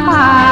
apa?